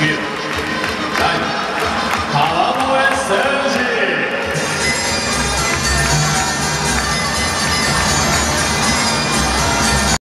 Нет.